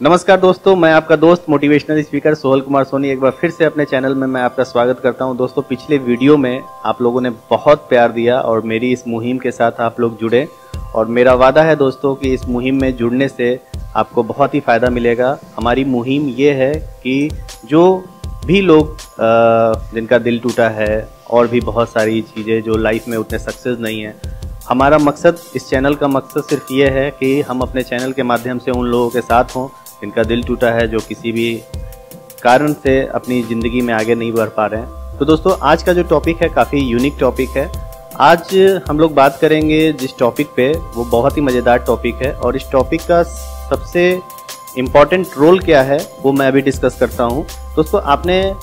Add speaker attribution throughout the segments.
Speaker 1: नमस्कार दोस्तों, मैं आपका दोस्त मोटिवेशनल स्पीकर सोहल कुमार सोनी एक बार फिर से अपने चैनल में मैं आपका स्वागत करता हूँ। दोस्तों, पिछले वीडियो में आप लोगों ने बहुत प्यार दिया और मेरी इस मुहिम के साथ आप लोग जुड़े। और मेरा वादा है दोस्तों कि इस मुहिम में जुड़ने से आपको बहुत ही फ़ायदा मिलेगा। हमारी मुहिम ये है कि जो भी लोग जिनका दिल टूटा है और भी बहुत सारी चीज़ें जो लाइफ में उतने सक्सेस नहीं हैं, हमारा मकसद, इस चैनल का मकसद सिर्फ़ ये है कि हम अपने चैनल के माध्यम से उन लोगों के साथ हों जिनका दिल टूटा है जो किसी भी कारण से अपनी ज़िंदगी में आगे नहीं बढ़ पा रहे हैं। तो दोस्तों, आज का जो टॉपिक है, काफ़ी यूनिक टॉपिक है। आज हम लोग बात करेंगे जिस टॉपिक पे, वो बहुत ही मज़ेदार टॉपिक है और इस टॉपिक का सबसे इंपॉर्टेंट रोल क्या है, वो मैं अभी डिस्कस करता हूँ। दोस्तों, आपने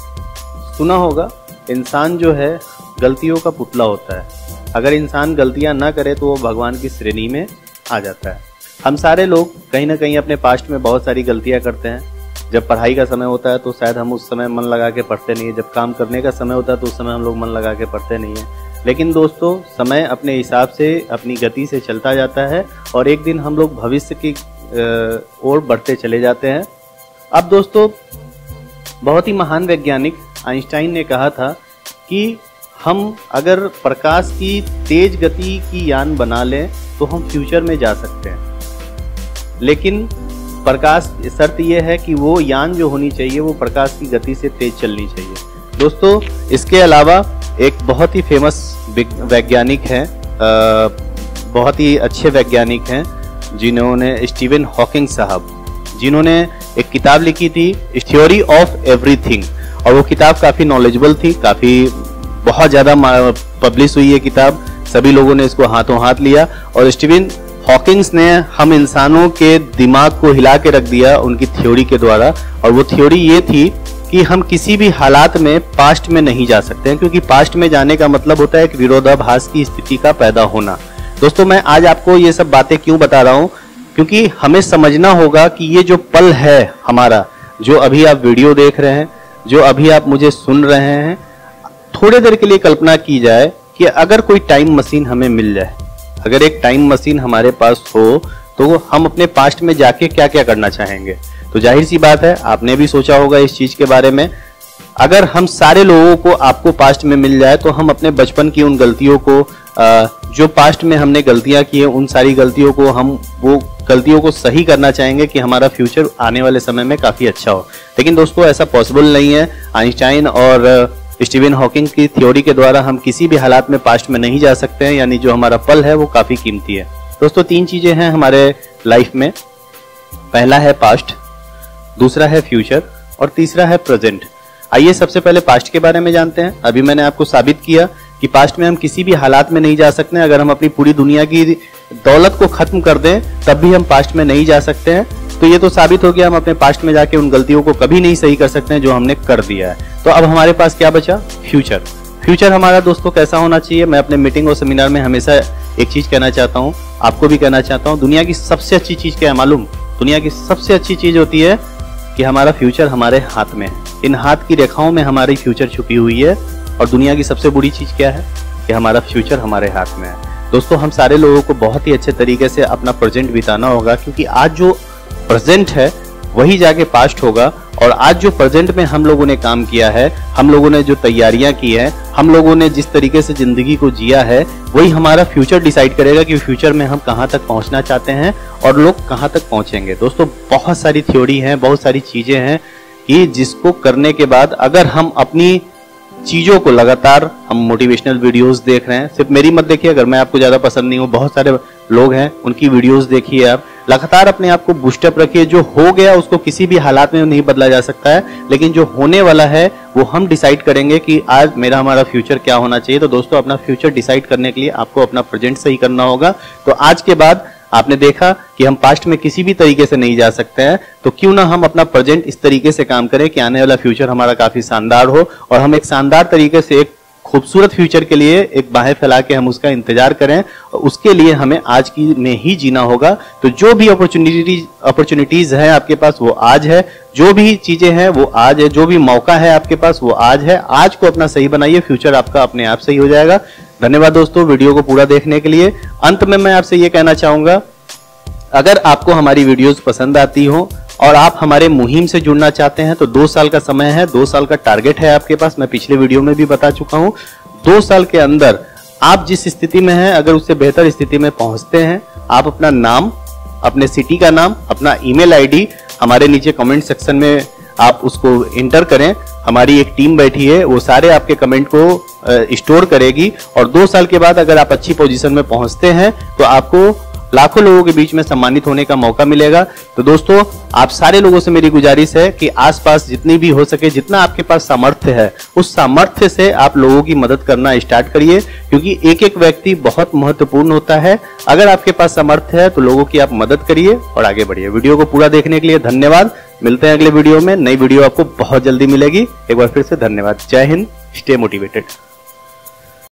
Speaker 1: सुना होगा, इंसान जो है, गलतियों का पुतला होता है। अगर इंसान गलतियाँ ना करे तो वो भगवान की श्रेणी में आ जाता है। हम सारे लोग कहीं ना कहीं अपने पास्ट में बहुत सारी गलतियाँ करते हैं। जब पढ़ाई का समय होता है तो शायद हम उस समय मन लगा के पढ़ते नहीं है। जब काम करने का समय होता है तो उस समय हम लोग मन लगा के पढ़ते नहीं है। लेकिन दोस्तों, समय अपने हिसाब से, अपनी गति से चलता जाता है और एक दिन हम लोग भविष्य की ओर बढ़ते चले जाते हैं। अब दोस्तों, बहुत ही महान वैज्ञानिक आइंस्टाइन ने कहा था कि हम अगर प्रकाश की तेज गति की यान बना लें तो हम फ्यूचर में जा सकते हैं। लेकिन प्रकाश, शर्त यह है कि वो यान जो होनी चाहिए, वो प्रकाश की गति से तेज चलनी चाहिए। दोस्तों, इसके अलावा एक बहुत ही फ़ेमस वैज्ञानिक हैं बहुत ही अच्छे वैज्ञानिक हैं, जिन्होंने स्टीवन हॉकिंग साहब, जिन्होंने एक किताब लिखी थी थ्योरी ऑफ़ एवरीथिंग और वो किताब काफ़ी नॉलेजेबल थी, काफ़ी बहुत ज़्यादा पब्लिश हुई है किताब, सभी लोगों ने इसको हाथों हाथ लिया, और स्टीवन हॉकिंग्स ने हम इंसानों के दिमाग को हिला के रख दिया उनकी थ्योरी के द्वारा, और वो थ्योरी ये थी कि हम किसी भी हालात में पास्ट में नहीं जा सकते हैं, क्योंकि पास्ट में जाने का मतलब होता है एक विरोधाभास की स्थिति का पैदा होना। दोस्तों, मैं आज आपको ये सब बातें क्यों बता रहा हूँ? क्योंकि हमें समझना होगा कि ये जो पल है हमारा, जो अभी आप वीडियो देख रहे हैं, जो अभी आप मुझे सुन रहे हैं, थोड़े देर के लिए कल्पना की जाए कि अगर कोई टाइम मशीन हमें मिल जाए अगर एक टाइम मशीन हमारे पास हो तो हम अपने पास्ट में जाके क्या क्या करना चाहेंगे। तो ज़ाहिर सी बात है, आपने भी सोचा होगा इस चीज़ के बारे में, अगर हम सारे लोगों को आपको पास्ट में मिल जाए तो हम अपने बचपन की उन गलतियों को जो पास्ट में हमने गलतियाँ की है, उन सारी गलतियों को हम, वो गलतियों को सही करना चाहेंगे कि हमारा फ्यूचर आने वाले समय में काफ़ी अच्छा हो। लेकिन दोस्तों, ऐसा पॉसिबल नहीं है। आइंस्टाइन और स्टीवन हॉकिंग की थ्योरी के द्वारा हम किसी भी हालात में पास्ट में नहीं जा सकते हैं, यानी जो हमारा पल है वो काफ़ी कीमती है। दोस्तों, तीन चीज़ें हैं हमारे लाइफ में। पहला है पास्ट, दूसरा है फ्यूचर, और तीसरा है प्रेजेंट। आइए सबसे पहले पास्ट के बारे में जानते हैं। अभी मैंने आपको साबित किया कि पास्ट में हम किसी भी हालात में नहीं जा सकते हैं। अगर हम अपनी पूरी दुनिया की दौलत को खत्म कर दें, तब भी हम पास्ट में नहीं जा सकते हैं। तो ये तो साबित हो गया, हम अपने पास्ट में जाके उन गलतियों को कभी नहीं सही कर सकते हैं जो हमने कर दिया है। तो अब हमारे पास क्या बचा? फ्यूचर फ्यूचर हमारा दोस्तों कैसा होना चाहिए? मैं अपने मीटिंग और सेमिनार में हमेशा एक चीज़ कहना चाहता हूँ, आपको भी कहना चाहता हूँ, दुनिया की सबसे अच्छी चीज़ क्या है मालूम? दुनिया की सबसे अच्छी चीज़ होती है कि हमारा फ्यूचर हमारे हाथ में है। इन हाथ की रेखाओं में हमारी फ्यूचर छुपी हुई है और दुनिया की सबसे बुरी चीज़ क्या है? कि हमारा फ्यूचर हमारे हाथ में है। दोस्तों, हम सारे लोगों को बहुत ही अच्छे तरीके से अपना प्रेजेंट बिताना होगा, क्योंकि आज जो प्रेजेंट है, वही जाके पास्ट होगा। और आज जो प्रेजेंट में हम लोगों ने काम किया है, हम लोगों ने जो तैयारियाँ की है, हम लोगों ने जिस तरीके से ज़िंदगी को जिया है, वही हमारा फ्यूचर डिसाइड करेगा कि फ्यूचर में हम कहाँ तक पहुँचना चाहते हैं और लोग कहाँ तक पहुँचेंगे। दोस्तों, बहुत सारी थ्योरी है, बहुत सारी चीज़ें हैं कि जिसको करने के बाद अगर हम अपनी चीज़ों को लगातार, हम मोटिवेशनल वीडियोस देख रहे हैं। सिर्फ़ मेरी मत देखिए, अगर मैं आपको ज़्यादा पसंद नहीं हूँ, बहुत सारे लोग हैं, उनकी वीडियोस देखिए आप। लगातार अपने आप को बूस्टअप रखिए। जो हो गया, उसको किसी भी हालात में नहीं बदला जा सकता है। लेकिन जो होने वाला है, वो हम डिसाइड करेंगे कि आज मेरा, हमारा फ्यूचर क्या होना चाहिए। तो दोस्तों, अपना फ्यूचर डिसाइड करने के लिए आपको अपना प्रेजेंट सही करना होगा। तो आज के बाद आपने देखा कि हम पास्ट में किसी भी तरीके से नहीं जा सकते हैं। तो क्यों ना हम अपना प्रेजेंट इस तरीके से काम करें कि आने वाला फ्यूचर हमारा काफ़ी शानदार हो। और हम एक शानदार तरीके से एक खूबसूरत फ्यूचर के लिए एक बाहें फैला के हम उसका इंतज़ार करें और उसके लिए हमें आज की में ही जीना होगा। तो जो भी अपॉर्चुनिटीज़ अपॉर्चुनिटीज़ है आपके पास, वो आज है। जो भी चीज़ें हैं, वो आज है। जो भी मौका है आपके पास, वो आज है। आज को अपना सही बनाइए फ्यूचर आपका अपने आप सही हो जाएगा। धन्यवाद दोस्तों वीडियो को पूरा देखने के लिए। अंत में मैं आपसे ये कहना चाहूँगा, अगर आपको हमारी वीडियोस पसंद आती हो और आप हमारे मुहिम से जुड़ना चाहते हैं तो दो साल का समय है, दो साल का टारगेट है आपके पास। मैं पिछले वीडियो में भी बता चुका हूँ। दो साल के अंदर आप जिस स्थिति में हैं, अगर उससे बेहतर स्थिति में पहुँचते हैं, आप अपना नाम, अपने सिटी का नाम, अपना ईमेल आईडी हमारे नीचे कमेंट सेक्शन में आप उसको इंटर करें। हमारी एक टीम बैठी है, वो सारे आपके कमेंट को स्टोर करेगी। और दो साल के बाद अगर आप अच्छी पोजीशन में पहुँचते हैं तो आपको लाखों लोगों के बीच में सम्मानित होने का मौका मिलेगा। तो दोस्तों, आप सारे लोगों से मेरी गुजारिश है कि आसपास जितनी भी हो सके, जितना आपके पास सामर्थ्य है, उस सामर्थ्य से आप लोगों की मदद करना स्टार्ट करिए, क्योंकि एक एक व्यक्ति बहुत महत्वपूर्ण होता है। अगर आपके पास सामर्थ्य है तो लोगों की आप मदद करिए और आगे बढ़िए। वीडियो को पूरा देखने के लिए धन्यवाद। मिलते हैं अगले वीडियो में। नई वीडियो आपको बहुत जल्दी मिलेगी। एक बार फिर से धन्यवाद। जय हिंद। Stay motivated.